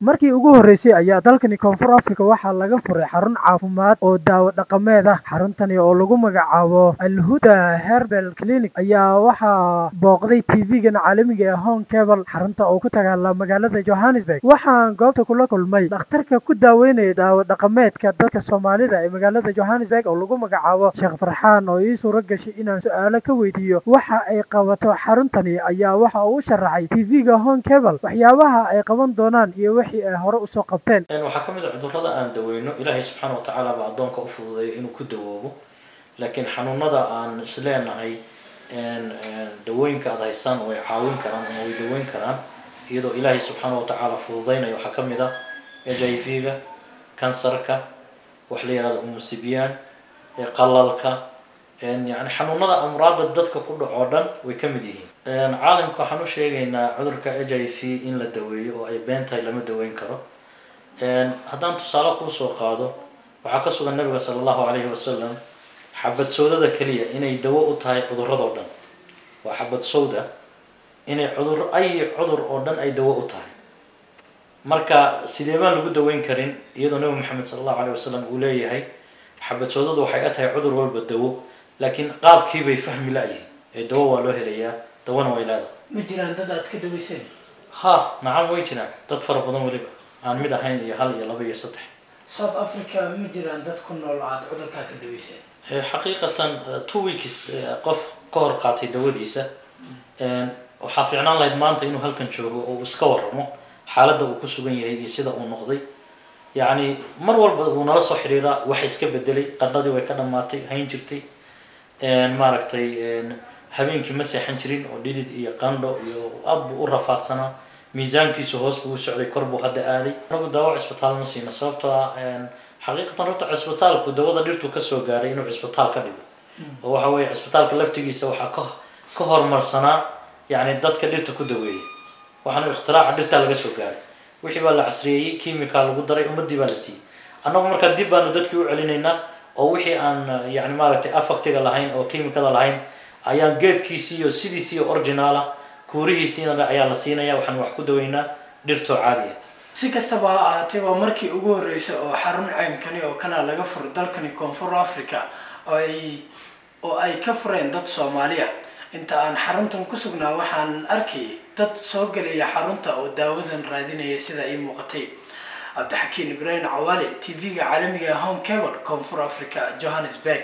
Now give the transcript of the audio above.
markii ugu horreysay ayaa dalkani koonfur africa waxaa laga furay xarun caafimaad oo daawo dhaqameed ah. Xaruntani oo lagu magacaabo alhuda herbel clinic ayaa waxaa booqday tv-gan caalamiga ee hong cable xarunta oo ku tagaala magaalada johannesburg. Waxaan goobta kula kulmay dhakhtarka ku daaweynaya daawo dhaqameedka dadka soomaalida ee magaalada johannesburg oo lagu magacaabo sheekh farxaan oo ii suuro gashay inaan su'aalo ka weydiiyo. Waxa ay qabato xaruntani ayaa waxa uu sharaxay tv-ga hong cable. Waxyaabaha ay qaban doonaan iyo wixii ay hore u soo qabteen. Waxaa ka mid a cudurrada aan daweyno. Ilaahay subxaana wa tacaala baa addoonka u fududeeyo inuu ku dawoobo. Laakiin xanuunada aan isleenahay dawooyinka aada haysaan way caawin karaan ama way daweyn karaan. Iyadoo ilaahay subxaana wa tacaala fududeynayo waxaa ka mid ah h i v ga kansarka wax la yihahdo umusibyaan qalalka إن يعني حنونا أمراض الدتك كله عرضن ويكمديهم إن عالم كحنو شيء إن عذرك أجي في إن الدوية أو أي بنت هاي لما الدوين كرا إن هدام تصالك وسوق هذا وعكس النبي صلى الله عليه وسلم حبة سودة كلية إن الدواء تاي عذر عرضن وحبة سودة إن عذر أي عذر عرضن أي دواء تاي مركا سيدي مان دوين كرين يدو محمد صلى الله عليه وسلم أولي هاي حبة سودة وحياتها عذر والبدوء لكن قاب كيف يفهم لأي. إيه ادو ولوه ليا توانا ويلاد مجران دد اد كده ويسين. ها نعم ويتنا. تدفر بضم ولبا عن مدى حين يهل يلا بي سطح. ساب أفريكا مجران دد كنا العاد عدر كاك دويسين إيه حقيقة آه، تو ويكس آه، قف قور قاتي دو ديسة وحافعنا الله يدمان تينو هل كنشوه واسكور رمو. حالة دو كسو بني هي سيدة ونقضي يعني مروا ونرسو حريرا وحيس كبدلي. قرنا دي ويكنا ماتي هين جرتي. هبين كمسة حنشرين وديدت إيه قندو يو أب ورفع سنة ميزان كيس هوس بوس على كربو هدا آلي. نقول دواء عسبتال مسي مسافة إن حقيقة نروح عسبتال كدواء ديرتو كسو قاري إنه عسبتال كديو. هو حوي عسبتال كلف تيجي سو حكه كهر مر سنة يعني الدات كديرتو كدواي وحنا الاختراع ديرتو على كسو قاري. وحبا العصرية كيميكال وقدر يوم الدبالسي أنا عمرك الدبال ودات كيو علينا oo wixii aan yani maaragtay affactiga lahayn oo kimikada lahayn ayaan geedkiisii iyo sidiisii originaala kuurihiisiina ayaa la siinaya waxaan wax ku daweynaa dhirtoo caadiya. Si kastaba ha ahaatee waa markii ugu horreysay oo xarun ceynkani oo kalea laga furay dalkani koonfur africa oay oo ay ka fureen dad soomaaliya. Inta aan xaruntan ku sugnaa waxaan arkayay dad soo gelaya xarunta oo daawadan raadinaya sida ii muuqatay cabdixakiin ibraahim cawaale t v-ga caalamiga home cable koonfur africa johannesburg